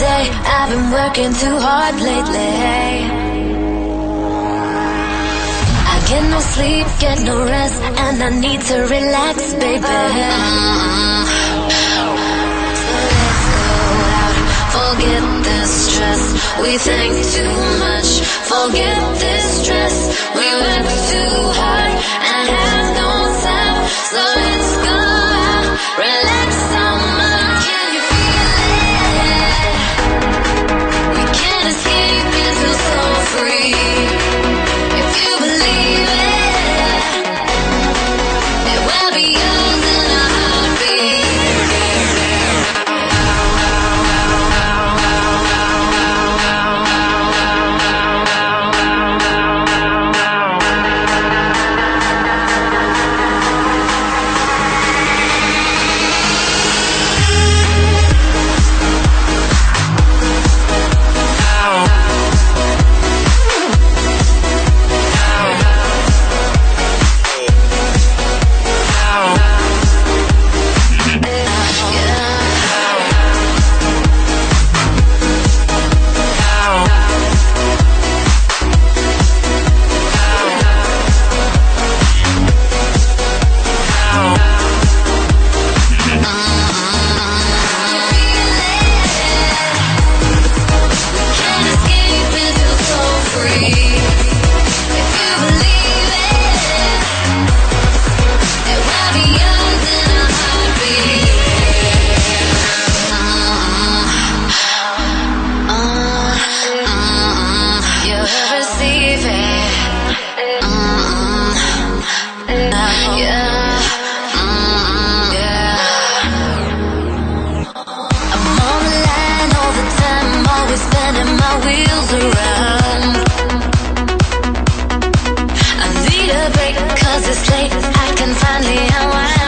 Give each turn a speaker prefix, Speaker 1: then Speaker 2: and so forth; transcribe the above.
Speaker 1: day. I've been working too hard lately. I get no sleep, get no rest, and I need to relax, baby. So let's go out, forget the stress. We think too much, forget this stress. Spinning my wheels around. I need a break, cause it's late, I can finally unwind.